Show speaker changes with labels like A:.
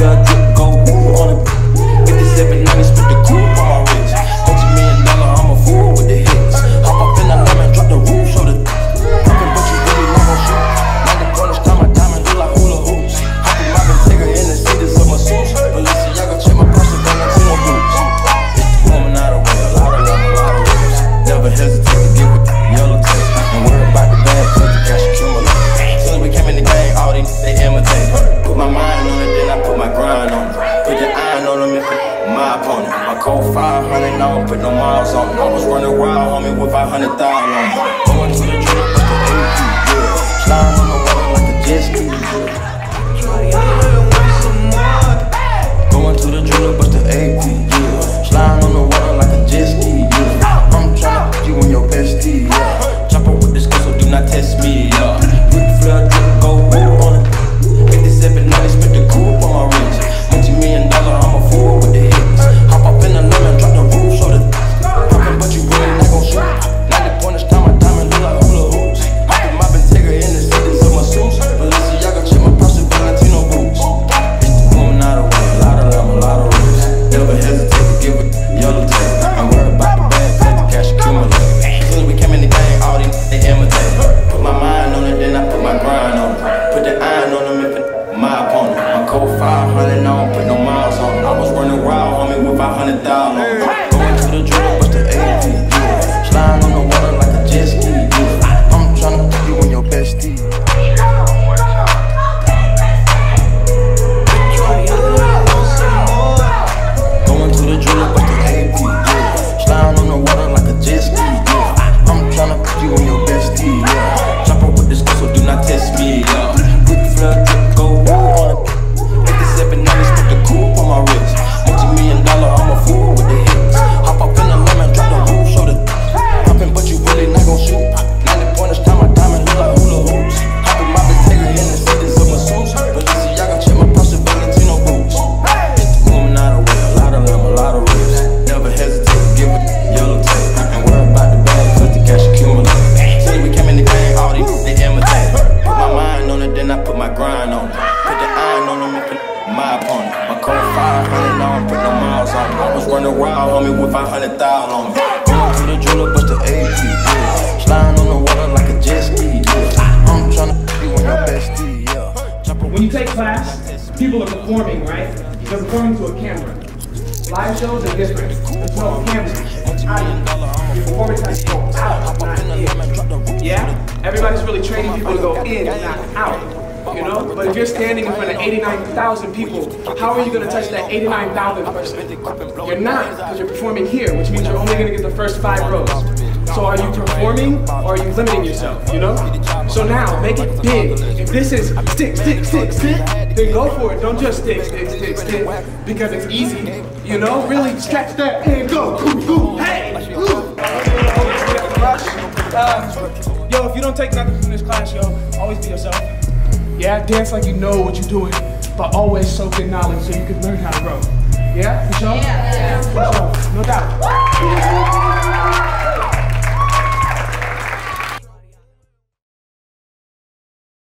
A: your Cold 500, I don't put no miles on. I was running wild, homie, with 500,000. Going to the drip like the AP, yeah. Slime on the water like a jet ski, yeah. Running wild, homie, with 500,000 on me. Going to the jeweler, bust the AP, yeah. Slime on the water like a jet ski, yeah. I'm tryna put you in your bestie, yeah.
B: When you take class, people are performing, right? They're performing to a camera. Live shows are different. It's no cameras. Your performance has to go out, not in. Yeah? Everybody's really training people to go in, not out. You know? But if you're standing in front of 89,000 people, how are you going to touch that 89,000 person? You're not, because you're performing here, which means you're only going to get the first five rows. So are you performing or are you limiting yourself, you know? So now, make it big. If this is stick, stick, stick, stick, then go for it. Don't just stick, stick, stick, stick, because it's easy, you know? Really stretch that and go. Ooh, ooh, hey! Uh, yo, if you don't take nothing from this class, yo, always be yourself. Yeah, dance like you know what you're doing, but always soak in knowledge so you can learn how to grow. Yeah? For sure? Yeah. For sure. No doubt.